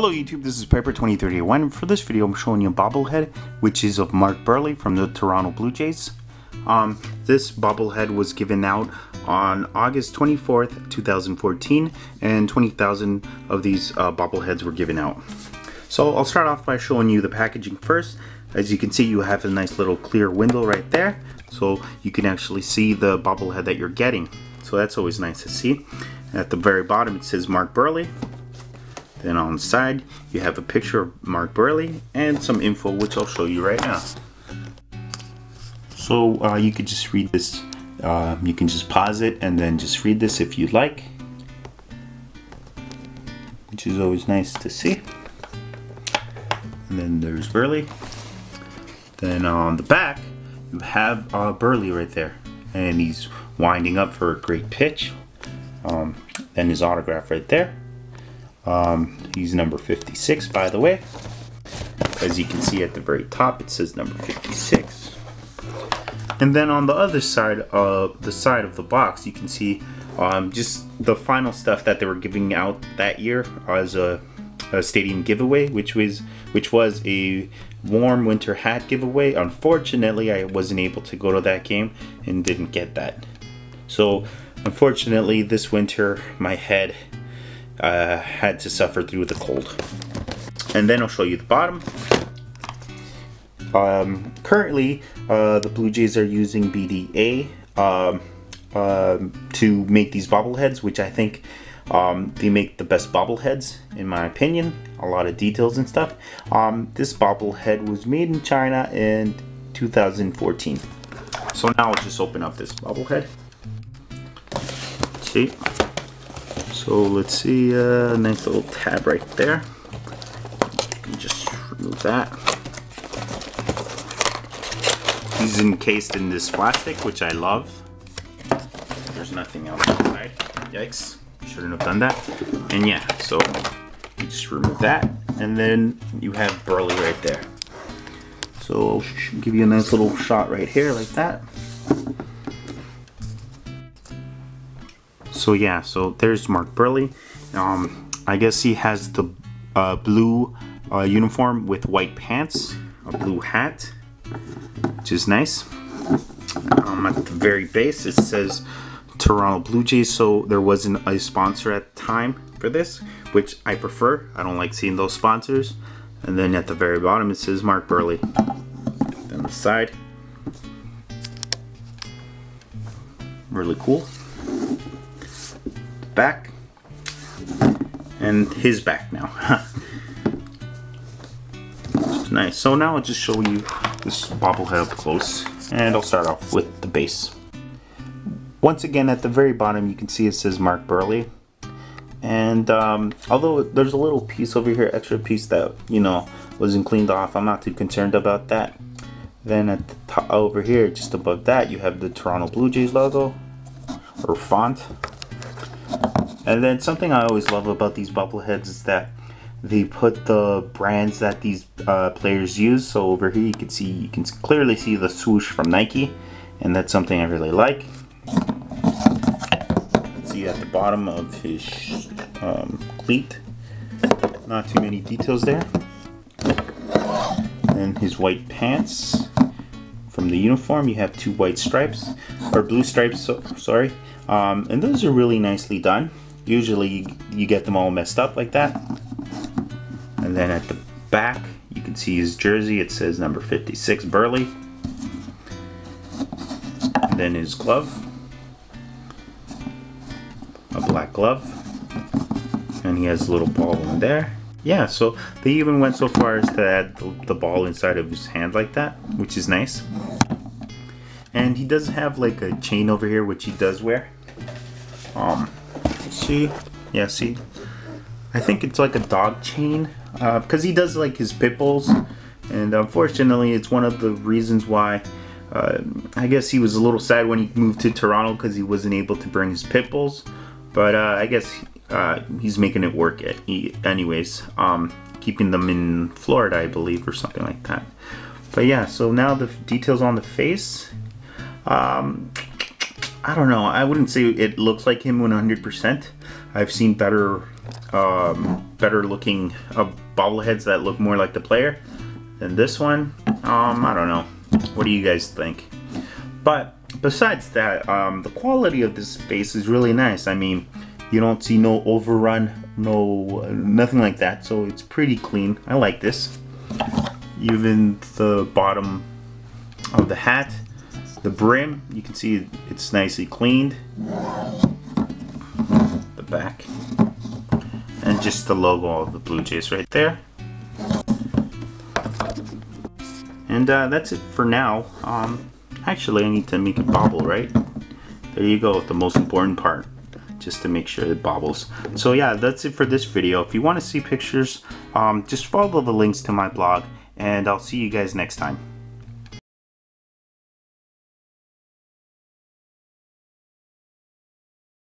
Hello YouTube, this is Piper2031. For this video, I'm showing you a bobblehead, which is of Mark Buehrle from the Toronto Blue Jays. Um, this bobblehead was given out on August 24th, 2014, and 20,000 of these uh, bobbleheads were given out. So I'll start off by showing you the packaging first. As you can see, you have a nice little clear window right there, so you can actually see the bobblehead that you're getting. So that's always nice to see. At the very bottom, it says Mark Buehrle. Then on the side, you have a picture of Mark Buehrle and some info, which I'll show you right now. So uh, you could just read this. Uh, you can just pause it and then just read this if you'd like, which is always nice to see. And then there's Buehrle. Then on the back, you have uh, Buehrle right there, and he's winding up for a great pitch. Um, then his autograph right there. Um, he's number 56, by the way. As you can see at the very top, it says number 56. And then on the other side of the side of the box, you can see um, just the final stuff that they were giving out that year as a, a stadium giveaway, which was which was a warm winter hat giveaway. Unfortunately, I wasn't able to go to that game and didn't get that. So, unfortunately, this winter my head uh, had to suffer through the cold. And then I'll show you the bottom. Um, currently, uh, the Blue Jays are using BDA um, uh, to make these bobbleheads, which I think um, they make the best bobbleheads, in my opinion. A lot of details and stuff. Um, this bobblehead was made in China in 2014. So now I'll just open up this bobblehead. See? So let's see, uh, nice little tab right there. Just remove that. He's encased in this plastic, which I love. There's nothing else inside. Yikes, shouldn't have done that. And yeah, so just remove that, and then you have Buehrle right there. So I'll give you a nice little shot right here, like that. So yeah, so there's Mark Buehrle. Um, I guess he has the uh, blue uh, uniform with white pants, a blue hat, which is nice. Um, at the very base, it says Toronto Blue Jays, so there wasn't a sponsor at the time for this, which I prefer. I don't like seeing those sponsors. And then at the very bottom, it says Mark Buehrle. Then the side, really cool back and his back now. nice. So now I'll just show you this bobblehead up close and I'll start off with the base. Once again at the very bottom you can see it says Mark Buehrle and um, although there's a little piece over here, extra piece that you know wasn't cleaned off, I'm not too concerned about that. Then at the top over here, just above that, you have the Toronto Blue Jays logo or font. And then something I always love about these bobbleheads is that they put the brands that these uh, players use. So over here you can see, you can clearly see the swoosh from Nike, and that's something I really like. See at the bottom of his um, cleat, not too many details there. And his white pants. From the uniform, you have two white stripes, or blue stripes, so, sorry. Um, and those are really nicely done. Usually you, you get them all messed up like that. And then at the back, you can see his jersey. It says number 56 Buehrle. And then his glove. A black glove. And he has a little ball in there. Yeah, so they even went so far as to add the, ball inside of his hand like that, which is nice. And he does have like a chain over here, which he does wear. Um, see yeah see I think it's like a dog chain uh, because he does like his pit bulls and unfortunately it's one of the reasons why uh, I guess he was a little sad when he moved to Toronto because he wasn't able to bring his pit bulls but uh, I guess uh, he's making it work at, anyways um, keeping them in Florida I believe or something like that but yeah so now the details on the face um, I don't know. I wouldn't say it looks like him 100%. I've seen better um, better looking uh, bobbleheads that look more like the player than this one. Um, I don't know. What do you guys think? But besides that, um, the quality of this face is really nice. I mean, you don't see no overrun, no nothing like that. So it's pretty clean. I like this. Even the bottom of the hat, the brim, you can see it's nicely cleaned. The back. And just the logo of the Blue Jays right there. And uh, that's it for now. Um, actually, I need to make a bobble, right? There you go, the most important part. Just to make sure it bobbles. So yeah, that's it for this video. If you want to see pictures, um, just follow the links to my blog. And I'll see you guys next time.